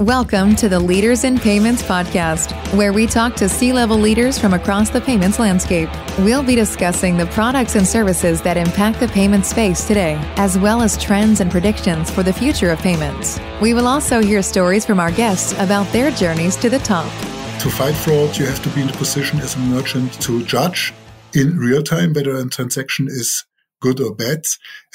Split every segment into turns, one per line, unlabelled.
Welcome to the Leaders in Payments podcast, where we talk to C level leaders from across the payments landscape. We'll be discussing the products and services that impact the payment space today, as well as trends and predictions for the future of payments. We will also hear stories from our guests about their journeys to the top.
To fight fraud, you have to be in the position as a merchant to judge in real time whether a transaction is good or bad.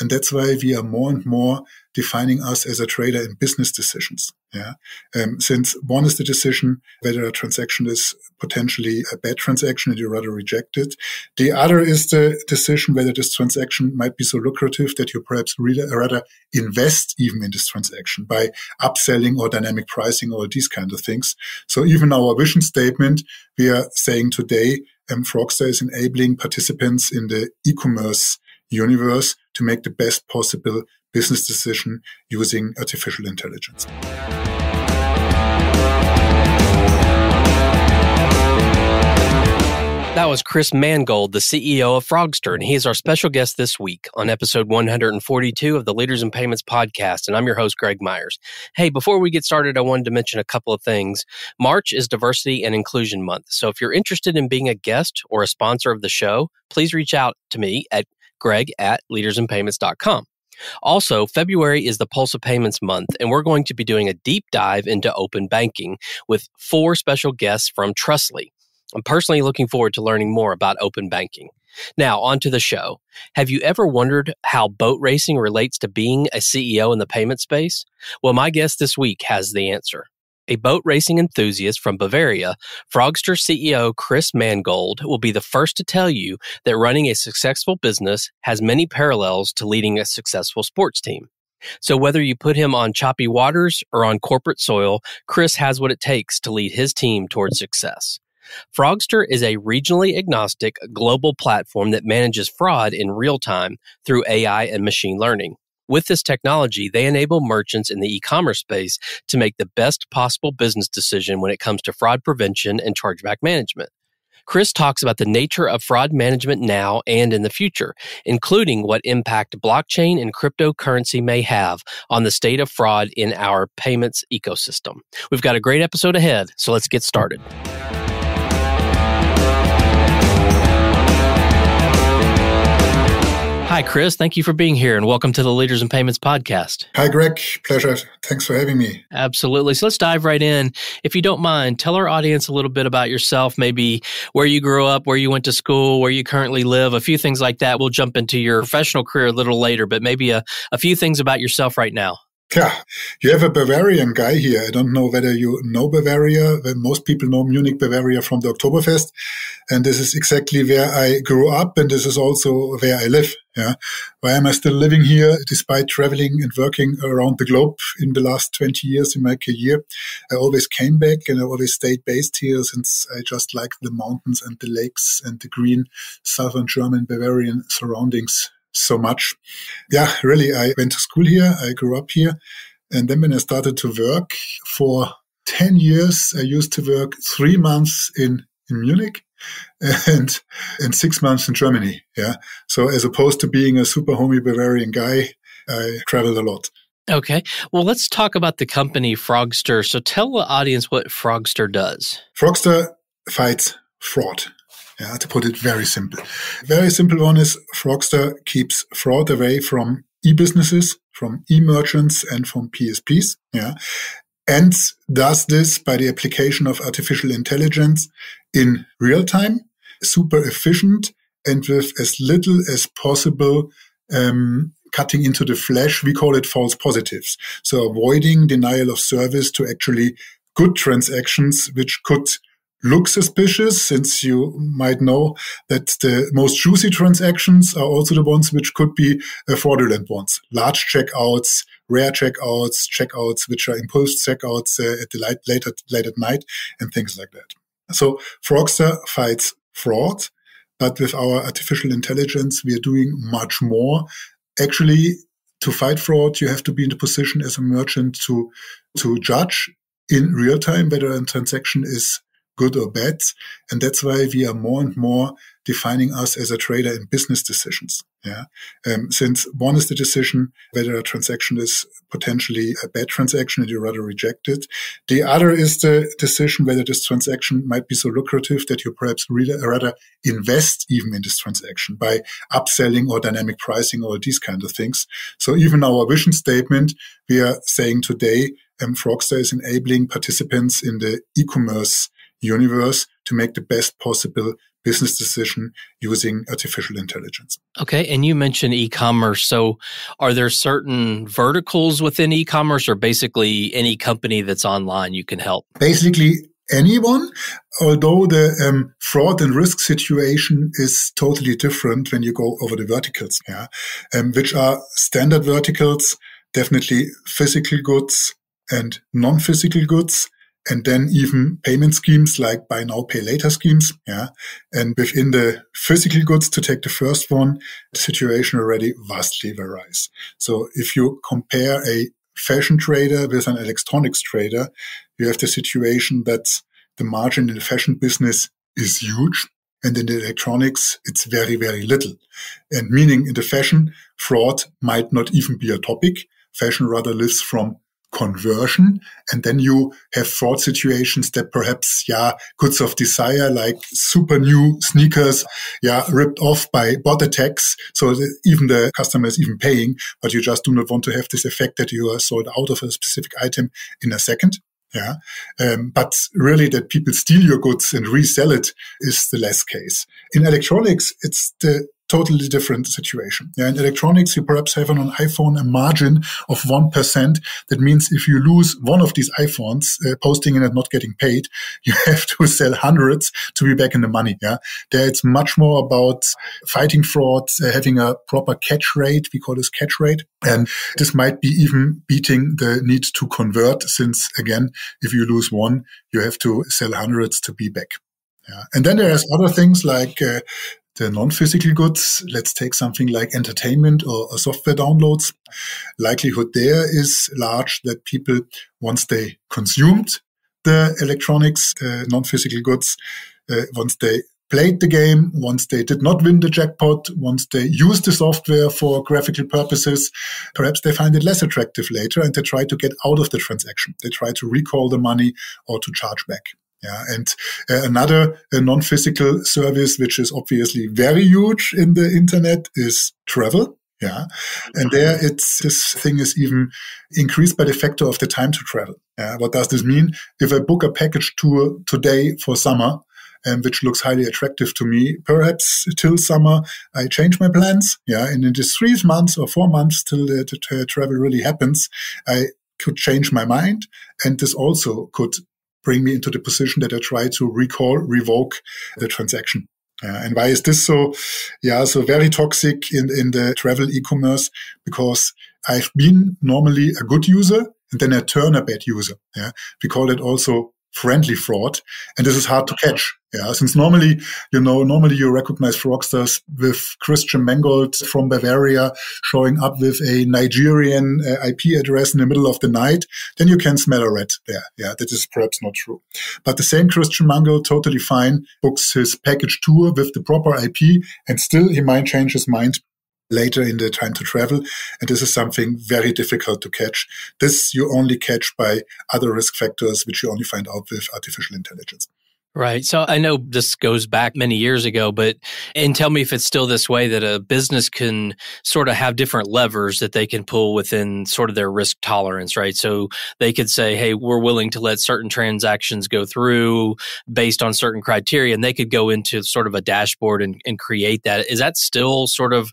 And that's why we are more and more defining us as a trader in business decisions. Yeah. Um, since one is the decision whether a transaction is potentially a bad transaction and you rather reject it. The other is the decision whether this transaction might be so lucrative that you perhaps rather invest even in this transaction by upselling or dynamic pricing or these kind of things. So even our vision statement, we are saying today, um, Fraugster is enabling participants in the e-commerce universe to make the best possible business decision using artificial intelligence.
That was Chris Mangold, the CEO of Fraugster, and he is our special guest this week on episode 142 of the Leaders in Payments podcast. And I'm your host, Greg Myers. Hey, before we get started, I wanted to mention a couple of things. March is Diversity and Inclusion Month. So if you're interested in being a guest or a sponsor of the show, please reach out to me at greg at leadersinpayments.com. Also, February is the Pulse of Payments month, and we're going to be doing a deep dive into open banking with four special guests from Trustly. I'm personally looking forward to learning more about open banking. Now, on to the show. Have you ever wondered how boat racing relates to being a CEO in the payment space? Well, my guest this week has the answer a boat racing enthusiast from Bavaria, Fraugster CEO Chris Mangold will be the first to tell you that running a successful business has many parallels to leading a successful sports team. So whether you put him on choppy waters or on corporate soil, Chris has what it takes to lead his team towards success. Fraugster is a regionally agnostic global platform that manages fraud in real time through AI and machine learning. With this technology, they enable merchants in the e commerce space to make the best possible business decision when it comes to fraud prevention and chargeback management. Chris talks about the nature of fraud management now and in the future, including what impact blockchain and cryptocurrency may have on the state of fraud in our payments ecosystem. We've got a great episode ahead, so let's get started. Hi, Chris. Thank you for being here and welcome to the Leaders in Payments podcast.
Hi, Greg. Pleasure. Thanks for having me.
Absolutely. So let's dive right in. If you don't mind, tell our audience a little bit about yourself, maybe where you grew up, where you went to school, where you currently live, a few things like that. We'll jump into your professional career a little later, but maybe a, a few things about yourself right now.
Yeah, you have a Bavarian guy here. I don't know whether you know Bavaria. Most people know Munich, Bavaria from the Oktoberfest. And this is exactly where I grew up. And this is also where I live. Yeah. Why am I still living here despite traveling and working around the globe in the last 20 years in my career? I always came back and I always stayed based here since I just like the mountains and the lakes and the green southern German Bavarian surroundings so much. Yeah, really, I went to school here. I grew up here. And then when I started to work for 10 years, I used to work three months in, in Munich and, and six months in Germany. Yeah. So as opposed to being a super homey Bavarian guy, I traveled a lot.
Okay. Well, let's talk about the company Fraugster. So tell the audience what Fraugster does.
Fraugster fights fraud. Yeah, to put it very simple. Very simple one is Fraugster keeps fraud away from e-businesses, from e-merchants and from PSPs. Yeah. And does this by the application of artificial intelligence in real time, super efficient and with as little as possible um, cutting into the flesh. We call it false positives. So avoiding denial of service to actually good transactions, which could look suspicious since you might know that the most juicy transactions are also the ones which could be fraudulent ones. Large checkouts, rare checkouts, checkouts which are impulse checkouts uh, at the light, late, at, late at night and things like that. So Fraugster fights fraud, but with our artificial intelligence, we are doing much more. Actually, to fight fraud, you have to be in the position as a merchant to, to judge in real time whether a transaction is good or bad. And that's why we are more and more defining us as a trader in business decisions. Yeah. Um, since one is the decision whether a transaction is potentially a bad transaction and you rather reject it. The other is the decision whether this transaction might be so lucrative that you perhaps rather invest even in this transaction by upselling or dynamic pricing or these kind of things. So even our vision statement, we are saying today, um, Fraugster is enabling participants in the e-commerce universe to make the best possible business decision using artificial intelligence.
Okay. And you mentioned e commerce. So, are there certain verticals within e commerce or basically any company that's online you can help?
Basically, anyone, although the um, fraud and risk situation is totally different when you go over the verticals, yeah, um, which are standard verticals, definitely physical goods and non physical goods and then even payment schemes like buy now, pay later schemes. Yeah. And within the physical goods, to take the first one, the situation already vastly varies. So if you compare a fashion trader with an electronics trader, you have the situation that the margin in the fashion business is huge. And in the electronics, it's very, very little. And meaning in the fashion, fraud might not even be a topic. Fashion rather lives from conversion. And then you have fraud situations that perhaps, yeah, goods of desire, like super new sneakers, yeah, ripped off by bot attacks. So even the customer is even paying, but you just do not want to have this effect that you are sold out of a specific item in a second. Yeah. Um, but really that people steal your goods and resell it is the less case. In electronics, it's the totally different situation. Yeah, in electronics, you perhaps have on an iPhone a margin of 1%. That means if you lose one of these iPhones, uh, posting and not getting paid, you have to sell hundreds to be back in the money. Yeah. There it's much more about fighting fraud, uh, having a proper catch rate. We call this catch rate. And this might be even beating the need to convert since again, if you lose one, you have to sell hundreds to be back. Yeah. And then there's other things like uh, the non-physical goods. Let's take something like entertainment or, or, software downloads. Likelihood there is large that people, once they consumed the electronics, uh, non-physical goods, uh, once they played the game, once they did not win the jackpot, once they used the software for graphical purposes, perhaps they find it less attractive later and they try to get out of the transaction. They try to recall the money or to charge back. Yeah, and uh, another uh, non-physical service, which is obviously very huge in the internet, is travel. Yeah, and there it's this thing is even increased by the factor of the time to travel. Yeah, what does this mean? If I book a package tour today for summer, um, which looks highly attractive to me. Perhaps till summer, I change my plans. Yeah. And in just three months or four months till the, the travel really happens, I could change my mind. And this also could bring me into the position that I try to recall, revoke the transaction. Uh, and why is this so, yeah, so very toxic in, in the travel e-commerce? Because I've been normally a good user and then I turn a bad user. Yeah. We call it also friendly fraud. And this is hard to catch. Yeah, since normally, you know, normally you recognize fraudsters with Christian Mangold from Bavaria showing up with a Nigerian uh, IP address in the middle of the night, then you can smell a rat there. Yeah, that is perhaps not true. But the same Christian Mangold, totally fine, books his package tour with the proper IP and still he might change his mind later in the time to travel. And this is something very difficult to catch. This you only catch by other risk factors, which you only find out with artificial intelligence.
Right. So I know this goes back many years ago, but and tell me if it's still this way that a business can sort of have different levers that they can pull within sort of their risk tolerance, right? So they could say, hey, we're willing to let certain transactions go through based on certain criteria, and they could go into sort of a dashboard and, and create that. Is that still sort of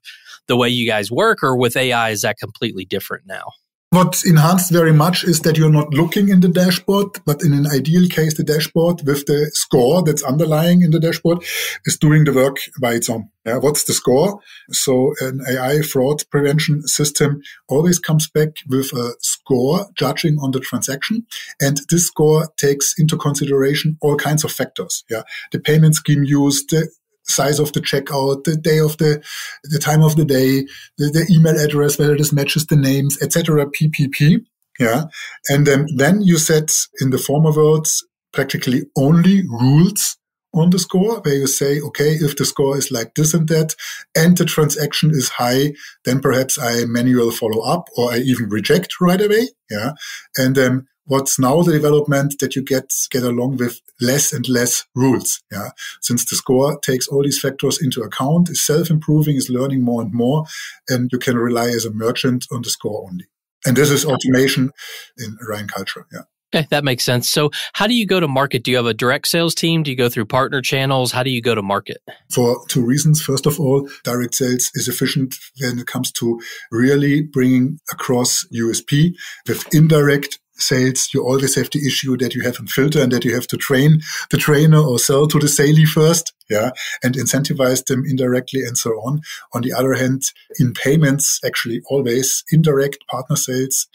the way you guys work, or with AI, is that completely different now?
What's enhanced very much is that you're not looking in the dashboard, but in an ideal case, the dashboard with the score that's underlying in the dashboard is doing the work by its own. Yeah, what's the score? So an AI fraud prevention system always comes back with a score judging on the transaction. And this score takes into consideration all kinds of factors. Yeah. The payment scheme used, the size of the checkout, the day of the, the time of the day, the, the email address, whether this matches the names, etc. PPP. Yeah. And then, then you set in the former words practically only rules on the score where you say, okay, if the score is like this and that and the transaction is high, then perhaps I manual follow up or I even reject right away. Yeah. And then what's now the development that you get get along with less and less rules. Yeah. Since the score takes all these factors into account, is self-improving, is learning more and more, and you can rely as a merchant on the score only. And this is automation in Ryan culture. Yeah.
Okay, that makes sense. So, how do you go to market? Do you have a direct sales team? Do you go through partner channels? How do you go to market?
For two reasons. First of all, direct sales is efficient when it comes to really bringing across USP. With indirect sales, you always have the issue that you have a filter and that you have to train the trainer or sell to the salee first, yeah, and incentivize them indirectly and so on. On the other hand, in payments, actually always indirect partner sales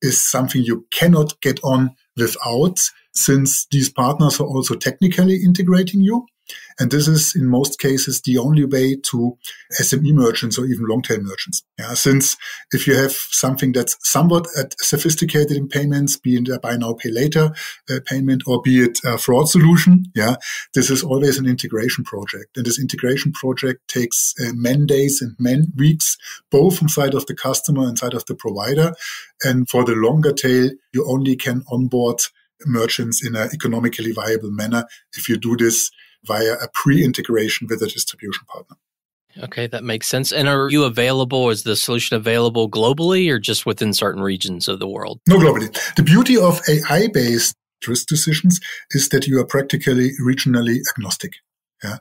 is something you cannot get on without since these partners are also technically integrating you. And this is in most cases the only way to SME merchants or even long tail merchants. Yeah, since if you have something that's somewhat sophisticated in payments, be it a buy now, pay later uh, payment or be it a fraud solution, yeah, this is always an integration project. And this integration project takes uh, days and many weeks, both from side of the customer and side of the provider. And for the longer tail, you only can onboard merchants in an economically viable manner if you do this via a pre-integration with a distribution partner.
Okay, that makes sense. And are you available? Is the solution available globally or just within certain regions of the world?
No, globally. The beauty of AI based risk decisions is that you are practically regionally agnostic. Yeah.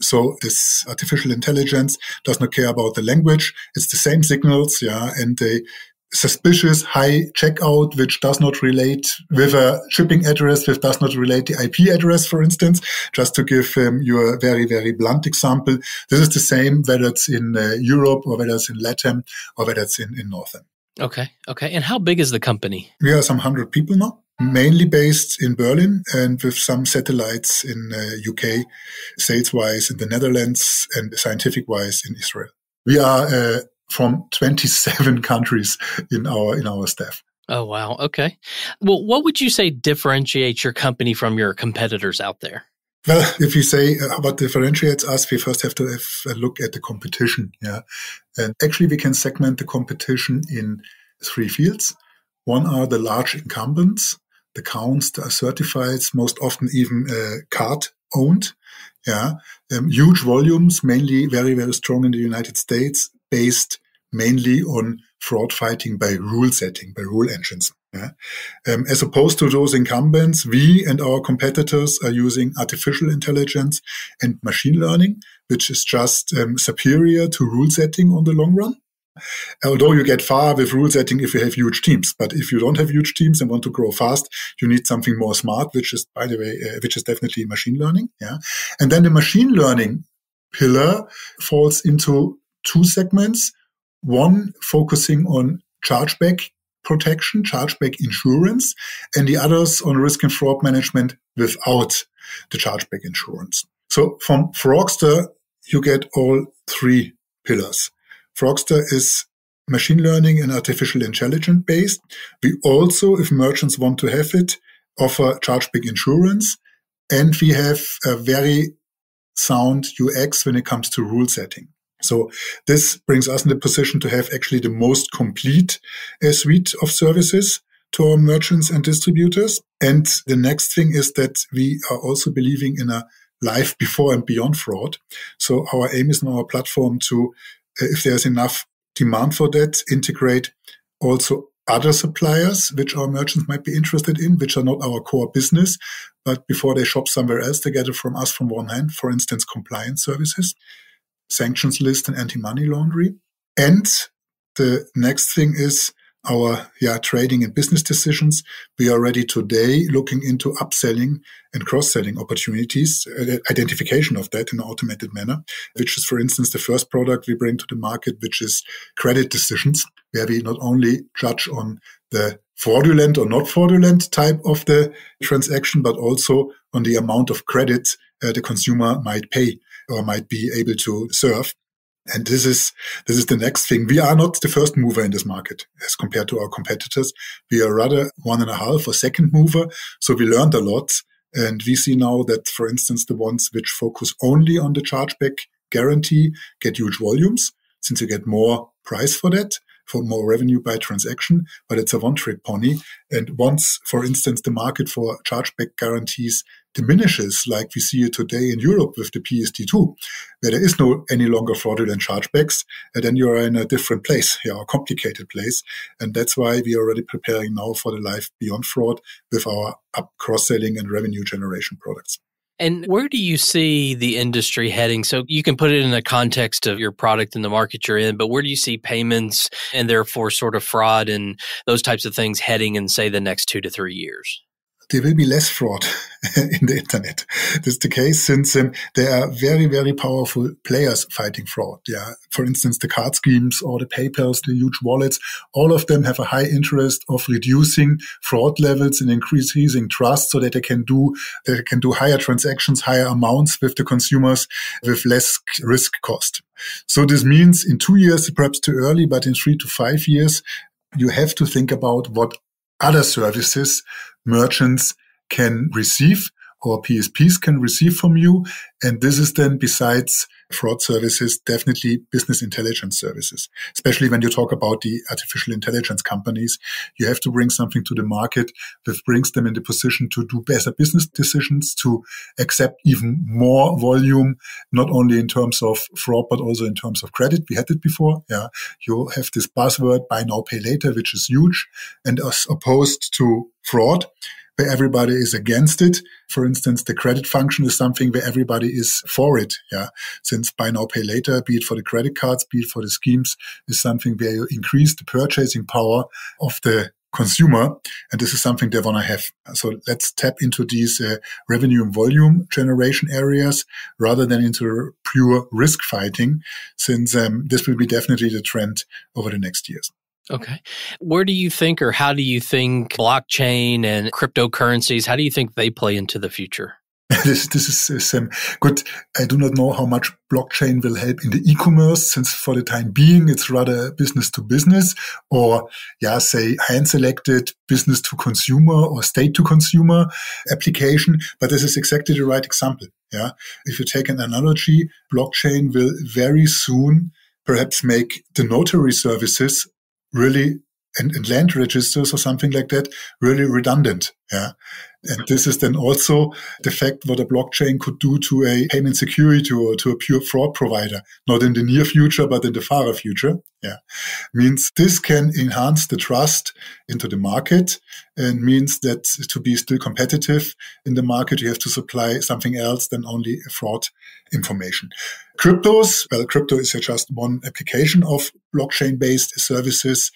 So this artificial intelligence does not care about the language. It's the same signals. Yeah. And they suspicious high checkout, which does not relate with a shipping address, which does not relate the IP address, for instance, just to give um, you a very, very blunt example. This is the same whether it's in uh, Europe or whether it's in Latin or whether it's in, in Northern.
Okay. Okay. And how big is the company?
We are some hundred people now, mainly based in Berlin and with some satellites in uh, UK, sales wise in the Netherlands and scientific wise in Israel. We are uh, from 27 countries in our in our staff.
Oh wow. Okay. Well, what would you say differentiates your company from your competitors out there?
Well, if you say uh, what differentiates us, we first have to have a look at the competition. Yeah. And actually we can segment the competition in three fields. One are the large incumbents, the Kounts, the certifieds, most often even uh, card owned. Yeah. Um, huge volumes, mainly very, very strong in the United States, based mainly on fraud fighting by rule setting, by rule engines. Yeah. Um, as opposed to those incumbents, we and our competitors are using artificial intelligence and machine learning, which is just um, superior to rule setting on the long run. Although you get far with rule setting if you have huge teams, but if you don't have huge teams and want to grow fast, you need something more smart, which is, by the way, uh, which is definitely machine learning. Yeah, and then the machine learning pillar falls into two segments. One focusing on chargeback protection, chargeback insurance, and the others on risk and fraud management without the chargeback insurance. So from Fraugster, you get all three pillars. Fraugster is machine learning and artificial intelligence based. We also, if merchants want to have it, offer chargeback insurance. And we have a very sound UX when it comes to rule setting. So this brings us in the position to have actually the most complete uh, suite of services to our merchants and distributors. And the next thing is that we are also believing in a life before and beyond fraud. So our aim is on our platform to, uh, if there's enough demand for that, integrate also other suppliers, which our merchants might be interested in, which are not our core business, but before they shop somewhere else, they get it from us from one hand, for instance, compliance services sanctions list and anti-money laundering. And the next thing is our yeah, trading and business decisions. We are already today looking into upselling and cross-selling opportunities, uh, identification of that in an automated manner, which is, for instance, the first product we bring to the market, which is credit decisions, where we not only judge on the fraudulent or not fraudulent type of the transaction, but also on the amount of credit uh, the consumer might pay or might be able to serve. And this is this is the next thing. We are not the first mover in this market as compared to our competitors. We are rather one and a half or second mover. So we learned a lot And we see now that, for instance, the ones which focus only on the chargeback guarantee get huge volumes since you get more price for that for more revenue by transaction, but it's a one trick pony. And once, for instance, the market for chargeback guarantees diminishes, like we see it today in Europe with the PSD2, where there is no any longer fraudulent chargebacks, and then you're in a different place, yeah, a complicated place. And that's why we are already preparing now for the life beyond fraud with our up cross selling and revenue generation products.
And where do you see the industry heading? So you can put it in the context of your product and the market you're in, but where do you see payments and therefore sort of fraud and those types of things heading in, say, the next two to three years?
There will be less fraud in the internet. This is the case since um, there are very, very powerful players fighting fraud. Yeah. For instance, the card schemes or the PayPals, the huge wallets, all of them have a high interest of reducing fraud levels and increasing trust so that they can do, they can do higher transactions, higher amounts with the consumers with less risk cost. So this means in two years, perhaps too early, but in three to five years, you have to think about what other services merchants can receive or PSPs can receive from you. And this is then besides fraud services, definitely business intelligence services, especially when you talk about the artificial intelligence companies. You have to bring something to the market that brings them in the position to do better business decisions, to accept even more volume, not only in terms of fraud, but also in terms of credit. We had it before. Yeah. You have this buzzword buy now, pay later, which is huge. And as opposed to fraud, where everybody is against it. For instance, the credit function is something where everybody is for it. Yeah. Since buy now, pay later, be it for the credit cards, be it for the schemes, is something where you increase the purchasing power of the consumer. And this is something they want to have. So let's tap into these uh, revenue and volume generation areas rather than into pure risk fighting, since um, this will be definitely the trend over the next years.
Okay. Where do you think, or how do you think blockchain and cryptocurrencies, how do you think they play into the future?
this, this is, um, good. I do not know how much blockchain will help in the e-commerce, since for the time being it's rather business to business, or yeah, say hand selected business to consumer or state to consumer application. But this is exactly the right example. Yeah, if you take an analogy, blockchain will very soon perhaps make the notary services really and, and, land registers or something like that really redundant. Yeah. And this is then also the fact what a blockchain could do to a payment security or to a pure fraud provider, not in the near future, but in the far future. Yeah. Means this can enhance the trust into the market and means that to be still competitive in the market, you have to supply something else than only fraud information. Cryptos, well, crypto is just one application of blockchain based services.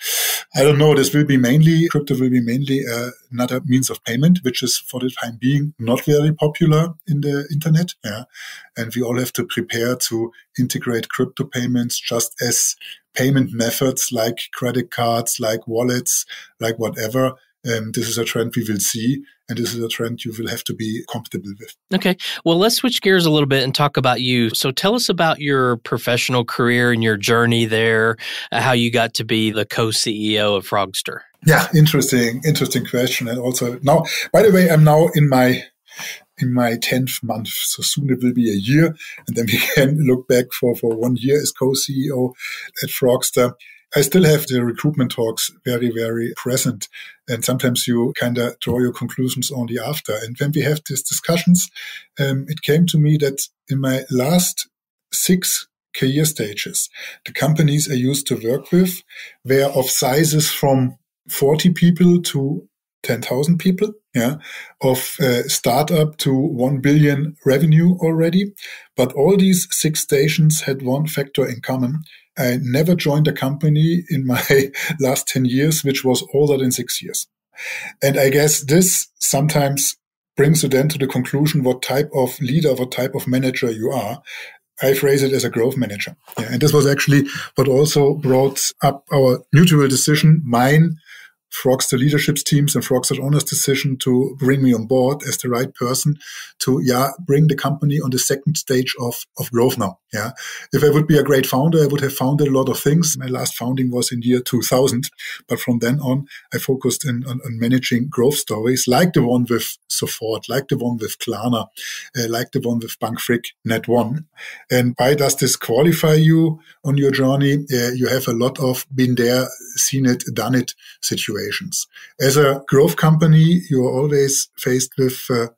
I don't know. This will be mainly, crypto will be mainly uh, another means of payment, which is for the time being not very popular in the internet. Yeah. And we all have to prepare to integrate crypto payments just as payment methods like credit cards, like wallets, like whatever um, this is a trend we will see, and this is a trend you will have to be comfortable with.
Okay. Well, let's switch gears a little bit and talk about you. So, tell us about your professional career and your journey there, uh, how you got to be the co CEO of Fraugster.
Yeah, interesting, interesting question. And also, now, by the way, I'm now in my in my 10th month. So soon it will be a year. And then we can look back for, for one year as co-CEO at Fraugster. I still have the recruitment talks very, very present. And sometimes you kind of draw your conclusions only after. And when we have these discussions, um, it came to me that in my last six career stages, the companies I used to work with were of sizes from 40 people to 10,000 people, yeah, of uh, startup to 1 billion revenue already. But all these six stations had one factor in common. I never joined a company in my last 10 years, which was older than six years. And I guess this sometimes brings you then to the conclusion what type of leader, what type of manager you are. I phrase it as a growth manager. Yeah, and this was actually what also brought up our mutual decision, mine Fraugster leadership teams and Fraugster owners decision to bring me on board as the right person to, yeah, bring the company on the second stage of, of growth now. Yeah. If I would be a great founder, I would have founded a lot of things. My last founding was in the year 2000. But from then on, I focused in, on, on managing growth stories like the one with Sofort, like the one with Klarna, uh, like the one with Bank Frick Net One. And why does this qualify you on your journey? Uh, you have a lot of been there, seen it, done it As a growth company, you are always faced with uh,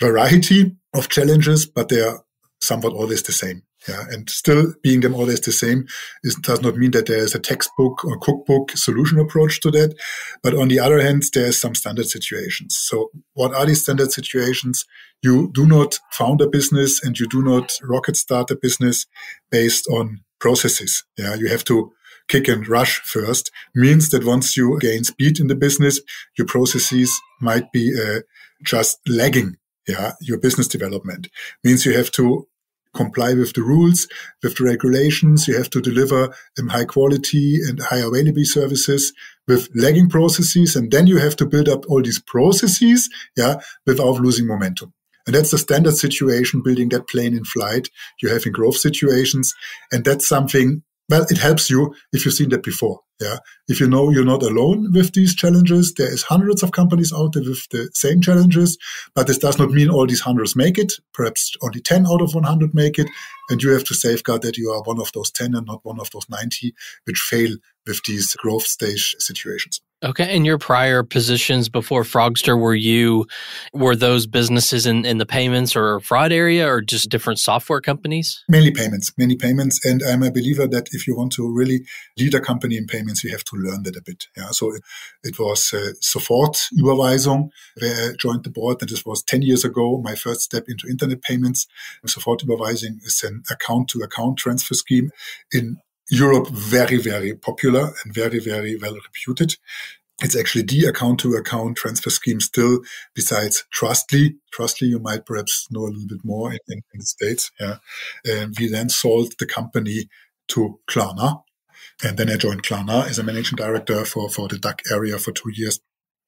variety of challenges, but they are somewhat always the same. Yeah, and still being them always the same is, does not mean that there is a textbook or cookbook solution approach to that. But on the other hand, there is some standard situations. So what are these standard situations? You do not found a business and you do not rocket start a business based on processes. Yeah, you have to kick and rush first means that once you gain speed in the business, your processes might be uh, just lagging yeah, your business development means you have to comply with the rules, with the regulations. You have to deliver um, high quality and high availability services with lagging processes. And then you have to build up all these processes, yeah, without losing momentum. And that's the standard situation, building that plane in flight. You have in growth situations. And that's something well, it helps you if you've seen that before. Yeah. If you know you're not alone with these challenges, there is hundreds of companies out there with the same challenges, but this does not mean all these hundreds make it. Perhaps only 10 out of 100 make it. And you have to safeguard that you are one of those 10 and not one of those 90 which fail with these growth stage situations.
Okay. In your prior positions before Fraugster, were you were those businesses in, in the payments or fraud area or just different software companies?
Mainly payments, mainly payments. And I'm a believer that if you want to really lead a company in payments, you have to learn that a bit. Yeah. So it, it was uh, Überweisung where I joined the board. And this was 10 years ago, my first step into internet payments. Sofort Überweisung is an account to account transfer scheme in Europe very, very popular and very, very well reputed. It's actually the account to account transfer scheme still besides Trustly. Trustly, you might perhaps know a little bit more in, in, the States. Yeah. And we then sold the company to Klarna. And then I joined Klarna as a managing director for, for the DACH area for two years.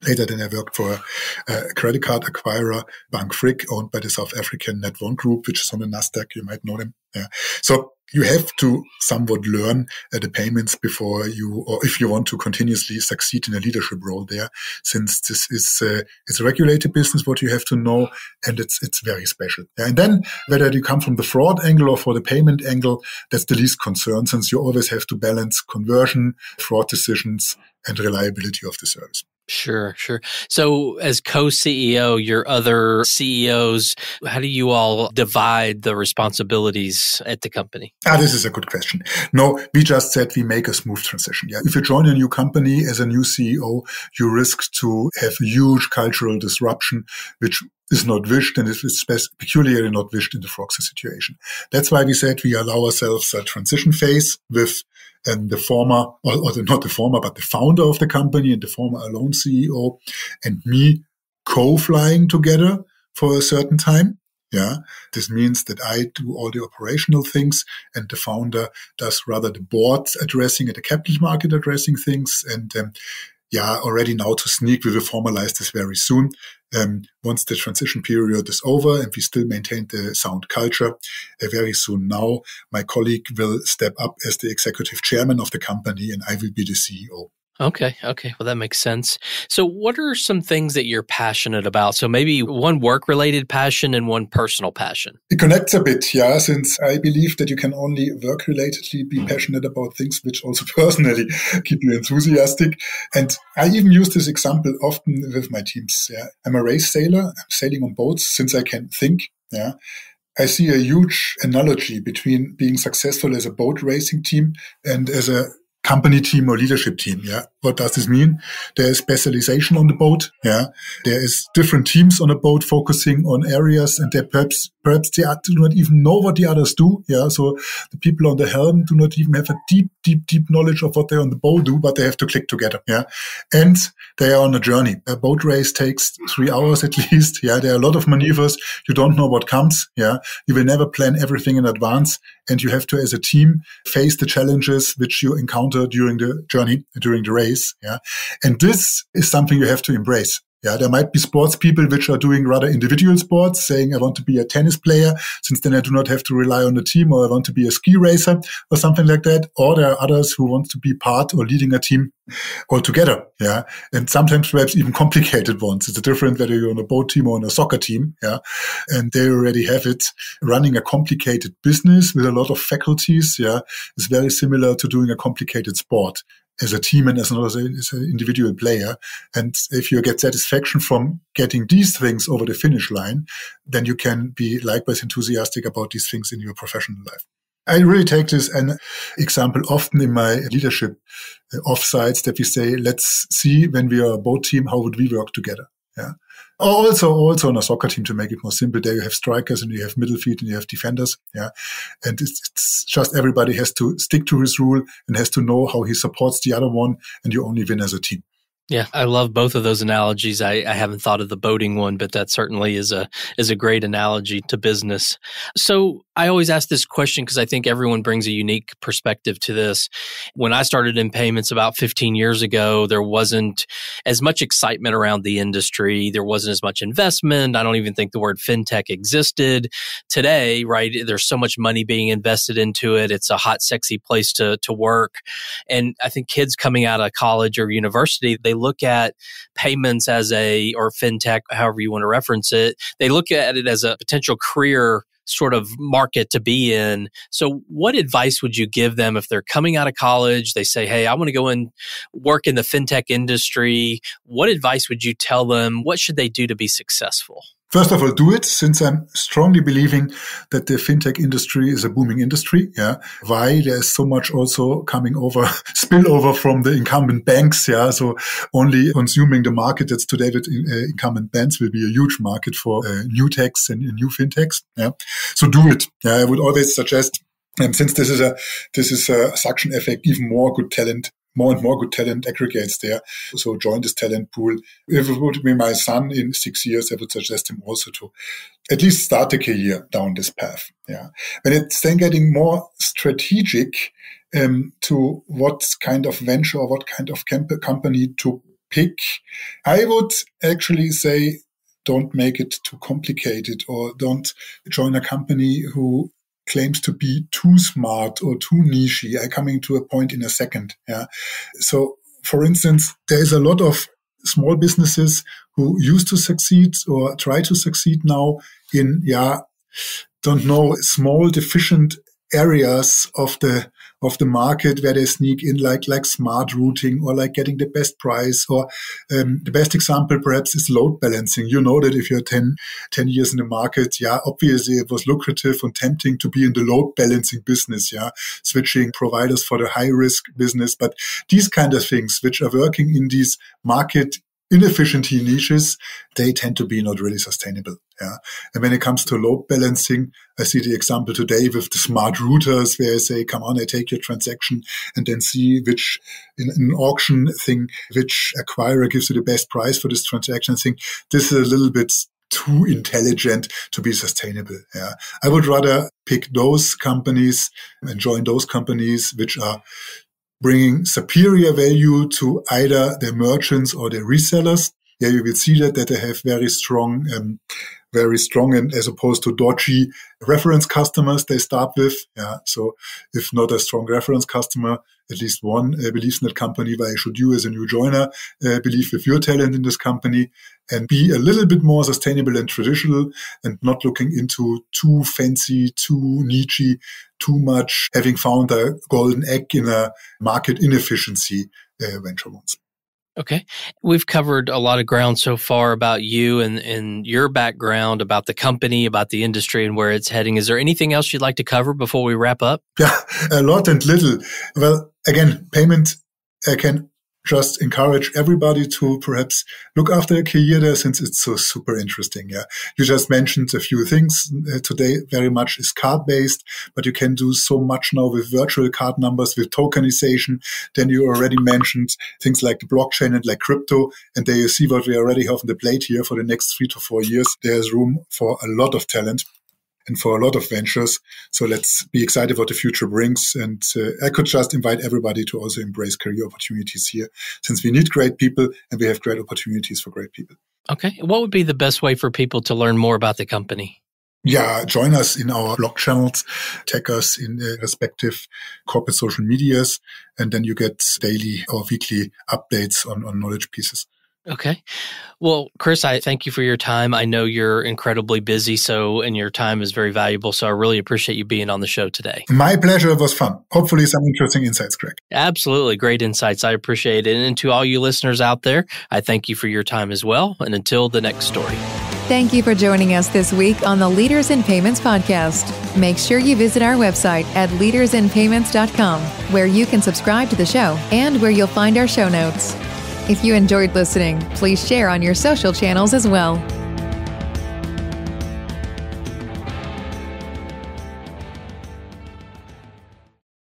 Later, then I worked for a credit card acquirer, Bank Frick, owned by the South African Net1 Group, which is on the Nasdaq. You might know them. Yeah. So you have to somewhat learn uh, the payments before you, or if you want to continuously succeed in a leadership role there, since this is uh, it's a regulated business, what you have to know, and it's it's very special. And then whether you come from the fraud angle or for the payment angle, that's the least concern, since you always have to balance conversion, fraud decisions, and reliability of the service.
Sure, sure. So, as co CEO, your other CEOs, how do you all divide the responsibilities at the company?
Ah, this is a good question. No, we just said we make a smooth transition. Yeah. If you join a new company as a new CEO, you risk to have huge cultural disruption, which is not wished and is peculiarly not wished in the Fraugster situation. That's why we said we allow ourselves a transition phase with um, the former, or, or the, not the former, but the founder of the company and the former alone CEO and me co-flying together for a certain time. Yeah. This means that I do all the operational things and the founder does rather the board addressing and the capital market addressing things. And um, yeah, already now to sneak, we will formalize this very soon. Um, once the transition period is over and we still maintain the sound culture, uh, very soon now, my colleague will step up as the executive chairman of the company and I will be the CEO.
Okay. Okay. Well, that makes sense. So, what are some things that you're passionate about? So, maybe one work related passion and one personal passion.
It connects a bit, yeah, since I believe that you can only work relatedly be passionate about things which also personally keep you enthusiastic. And I even use this example often with my teams. Yeah. I'm a race sailor. I'm sailing on boats since I can think. Yeah. I see a huge analogy between being successful as a boat racing team and as a company team or leadership team. Yeah. What does this mean? There is specialization on the boat. Yeah. There is different teams on a boat focusing on areas and their perhaps, perhaps they do not even know what the others do. Yeah. So the people on the helm do not even have a deep, deep, deep knowledge of what they on the bow do, but they have to click together. Yeah. And they are on a journey. A boat race takes three hours at least. Yeah. There are a lot of maneuvers. You don't know what comes. Yeah. You will never plan everything in advance. And you have to, as a team, face the challenges which you encounter during the journey, during the race. Yeah. And this is something you have to embrace. Yeah, there might be sports people which are doing rather individual sports, saying I want to be a tennis player, since then I do not have to rely on a team, or I want to be a ski racer or something like that. Or there are others who want to be part or leading a team altogether. Yeah. And sometimes perhaps even complicated ones. It's a different whether you're on a boat team or on a soccer team. Yeah. And they already have it running a complicated business with a lot of faculties. Yeah. Is very similar to doing a complicated sport as a team and as, an, as an individual player. And if you get satisfaction from getting these things over the finish line, then you can be likewise enthusiastic about these things in your professional life. I really take this an example often in my leadership uh, offsites that we say, let's see when we are a boat team, how would we work together? Yeah. Also, also on a soccer team to make it more simple, there you have strikers and you have middle midfield and you have defenders. Yeah. And it's, it's, just everybody has to stick to his rule and has to know how he supports the other one and you only win as a team.
Yeah, I love both of those analogies. I, I, haven't thought of the boating one, but that certainly is a is a great analogy to business. So I always ask this question because I think everyone brings a unique perspective to this. When I started in payments about 15 years ago, there wasn't as much excitement around the industry. There wasn't as much investment. I don't even think the word fintech existed. Today, right, there's so much money being invested into it. It's a hot, sexy place to to work. And I think kids coming out of college or university, they look at payments as a, or fintech, however you want to reference it, they look at it as a potential career sort of market to be in. So, what advice would you give them if they're coming out of college? They say, Hey, I want to go and work in the fintech industry. What advice would you tell them? What should they do to be successful?
First of all, do it since I'm strongly believing that the fintech industry is a booming industry. Yeah. Why? There's so much also coming over, spillover from the incumbent banks. Yeah. So only consuming the market that's today with uh, incumbent banks will be a huge market for uh, new techs and new fintechs. Yeah. So do it. Yeah. I would always suggest and since this is a this is a suction effect, even more good talent more and more good talent aggregates there. So join this talent pool. If it would be my son in six years, I would suggest him also to at least start a career down this path. Yeah. When it's then getting more strategic um, to what kind of venture or what kind of camp- company to pick, I would actually say don't make it too complicated or don't join a company who claims to be too smart or too nichey. I coming to a point in a second. Yeah. So for instance, there is a lot of small businesses who used to succeed or try to succeed now in, yeah, don't know, small deficient areas of the of the market where they sneak in like like smart routing or like getting the best price or um, the best example perhaps is load balancing. You know that if you're 10, 10 years in the market yeah obviously it was lucrative and tempting to be in the load balancing business yeah switching providers for the high risk business. But these kind of things which are working in these market inefficient niches, they tend to be not really sustainable. Yeah. And when it comes to load balancing, I see the example today with the smart routers where I say, come on, I take your transaction and then see which in, an auction thing, which acquirer gives you the best price for this transaction. I think this is a little bit too intelligent to be sustainable. Yeah. I would rather pick those companies and join those companies which are bringing superior value to either their merchants or their resellers. Yeah, you will see that, that they have very strong, um, very strong and as opposed to dodgy reference customers they start with. Yeah. So if not a strong reference customer, at least one uh, believes in that company, why should you as a new joiner uh, believe with your talent in this company and be a little bit more sustainable and traditional and not looking into too fancy, too niche, too much having found a golden egg in a market inefficiency uh, venture once.
Okay. We've covered a lot of ground so far about you and, and your background, about the company, about the industry and where it's heading. Is there anything else you'd like to cover before we wrap up?
Yeah, a lot and little. Well, again, payment uh, can just encourage everybody to perhaps look after a career there since it's so super interesting. Yeah. You just mentioned a few things uh, today. Very much is card based, but you can do so much now with virtual card numbers, with tokenization. Then you already mentioned things like the blockchain and like crypto. And there you see what we already have on the plate here for the next three to four years. There's room for a lot of talent and for a lot of ventures. So let's be excited what the future brings. And uh, I could just invite everybody to also embrace career opportunities here, since we need great people and we have great opportunities for great people.
Okay. What would be the best way for people to learn more about the company?
Yeah, join us in our blog channels, tag us in the respective corporate social medias, and then you get daily or weekly updates on, on knowledge pieces.
Okay. Well, Chris, I thank you for your time. I know you're incredibly busy, so and your time is very valuable. So I really appreciate you being on the show today.
My pleasure. It was fun. Hopefully, some interesting insights, Greg.
Absolutely. Great insights. I appreciate it. And to all you listeners out there, I thank you for your time as well. And until the next story.
Thank you for joining us this week on the Leaders in Payments podcast. Make sure you visit our website at leadersinpayments.com, where you can subscribe to the show and where you'll find our show notes. If you enjoyed listening, please share on your social channels as well.